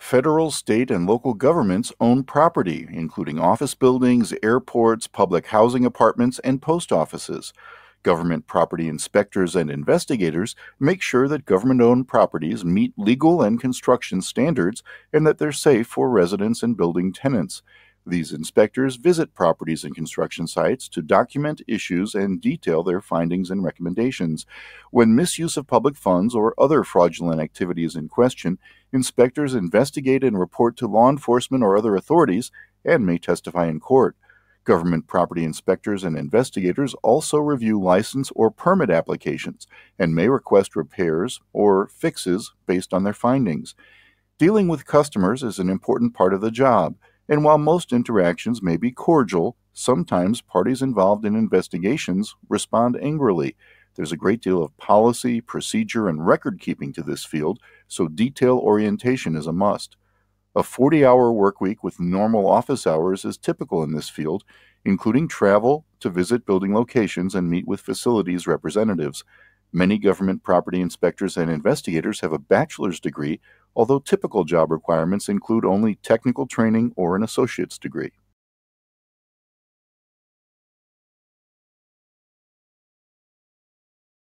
Federal, state, and local governments own property, including office buildings, airports, public housing apartments, and post offices. Government property inspectors and investigators make sure that government owned properties meet legal and construction standards and that they're safe for residents and building tenants. These inspectors visit properties and construction sites to document issues and detail their findings and recommendations. When misuse of public funds or other fraudulent activity is in question, inspectors investigate and report to law enforcement or other authorities and may testify in court. Government property inspectors and investigators also review license or permit applications and may request repairs or fixes based on their findings. Dealing with customers is an important part of the job, and while most interactions may be cordial, sometimes parties involved in investigations respond angrily. There's a great deal of policy, procedure, and record keeping to this field, so detail orientation is a must. A 40 hour workweek with normal office hours is typical in this field, including travel to visit building locations and meet with facilities representatives. Many government property inspectors and investigators have a bachelor's degree, although typical job requirements include only technical training or an associate's degree.